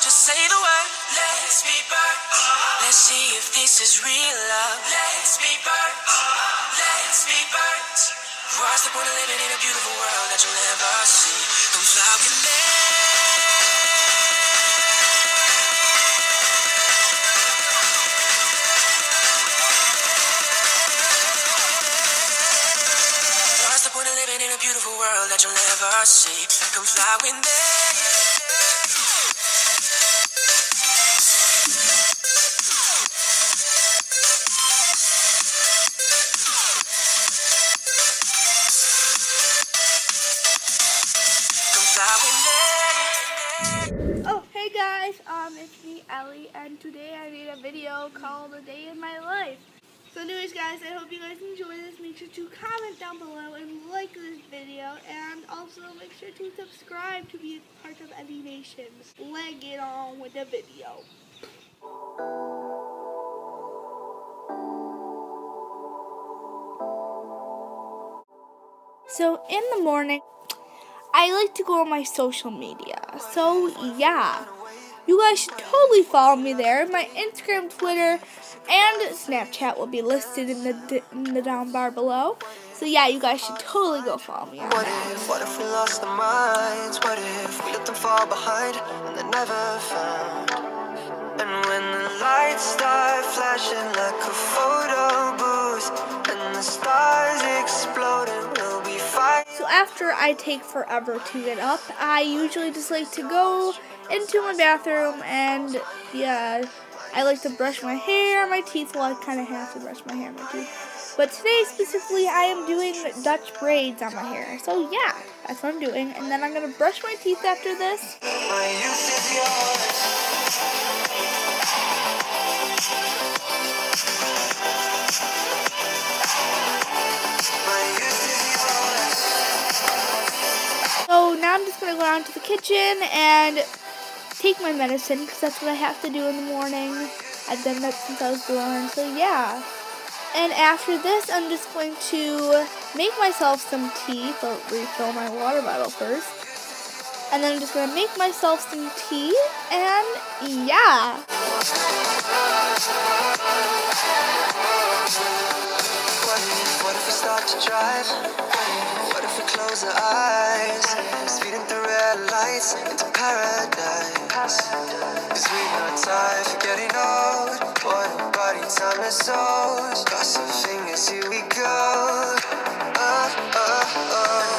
just say the word. Let's be birds. Let's see if this is real love. Let's be birds. Let's be birds. What's the point of living in a beautiful world that you'll never see? Come fly with me. What's the point of living in a beautiful world that you'll never see? Come fly with me. Guys, um, it's me, Ellie, and today I made a video called A Day in My Life. So anyways guys, I hope you guys enjoy this. Make sure to comment down below and like this video, and also make sure to subscribe to be a part of Ellie Nation. Let's get on with the video. So in the morning, I like to go on my social media. So yeah, you guys should totally follow me there. My Instagram, Twitter, and Snapchat will be listed in the in the down bar below. So yeah, you guys should totally go follow me What if, what if we lost our minds? What if we let them fall behind and they're never found? And when the lights start flashing like a photo booth and the stars after I take forever to get up, I usually just like to go into my bathroom and yeah, I like to brush my hair, my teeth. Well, I kind of have to brush my hair, my teeth. But today specifically, I am doing Dutch braids on my hair. So yeah, that's what I'm doing. And then I'm gonna brush my teeth after this. My now I'm just gonna go down to the kitchen and take my medicine because that's what I have to do in the morning. I've done that since I was born. So yeah. And after this, I'm just going to make myself some tea, but refill my water bottle first. And then I'm just gonna make myself some tea, and yeah. What if we start to drive? What if we close our eyes? Through into paradise. Cause we know time for getting old. What body time is old. Cross our fingers, here we go. Oh, oh, oh,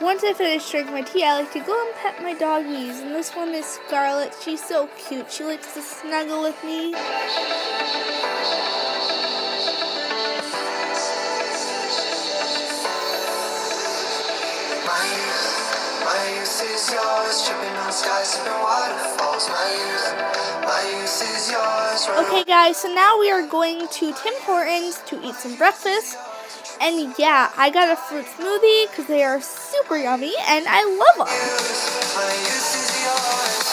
Once I finish drinking my tea, I like to go and pet my doggies. And this one is Scarlet. She's so cute. She likes to snuggle with me. My youth, is yours. Tripping on skies, sipping waterfalls. My youth, my youth is yours. Okay, guys, so now we are going to Tim Hortons to eat some breakfast. And yeah, I got a fruit smoothie because they are super yummy and I love them. My youth is yours.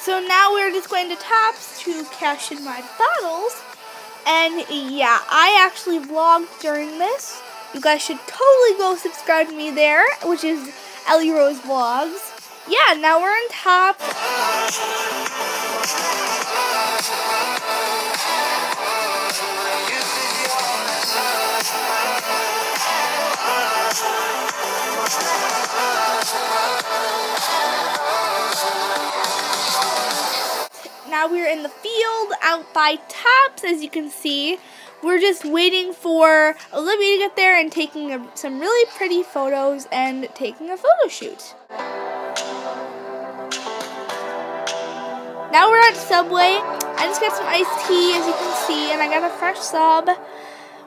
So now we're just going to Tops to cash in my bottles. And yeah, I actually vlogged during this. You guys should totally go subscribe to me there, which is Ellie Rose Vlogs. Yeah, now we're on Tops. We're in the field out by Tops, as you can see. We're just waiting for Olivia to get there and taking a, some really pretty photos and taking a photo shoot. Now we're at Subway. I just got some iced tea, as you can see, and I got a fresh sub,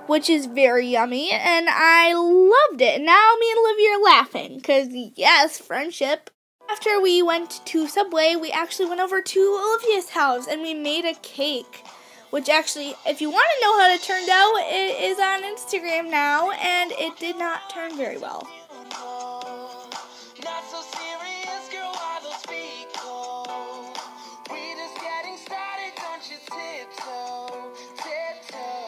which is very yummy, and I loved it. Now me and Olivia are laughing, because yes, friendship. After we went to Subway, we actually went over to Olivia's house and we made a cake. Which actually, if you want to know how it turned out, it is on Instagram now, and it did not turn very well. Not so serious, girl, why those feet cold? We just getting started, don't you tiptoe, tiptoe.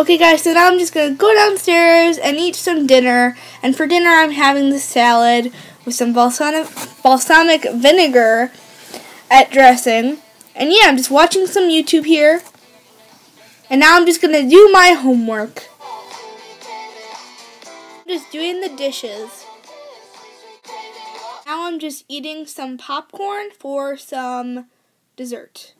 Okay, guys, so now I'm just gonna go downstairs and eat some dinner. And for dinner, I'm having the salad with some balsamic, balsamic vinegar at dressing. And yeah, I'm just watching some YouTube here. And now I'm just gonna do my homework. I'm just doing the dishes. Now I'm just eating some popcorn for some dessert.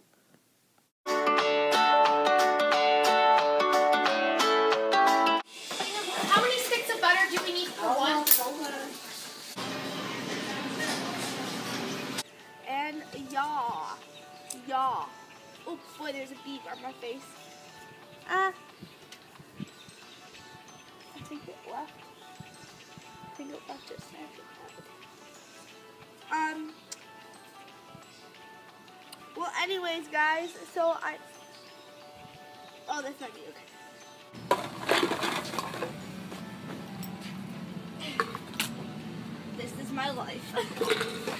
Yaw. Oh boy, there's a bee on my face. Ah. I think it left. I think it left. Um. Well, anyways, guys, so I. Oh, that's not me. Okay. This is my life.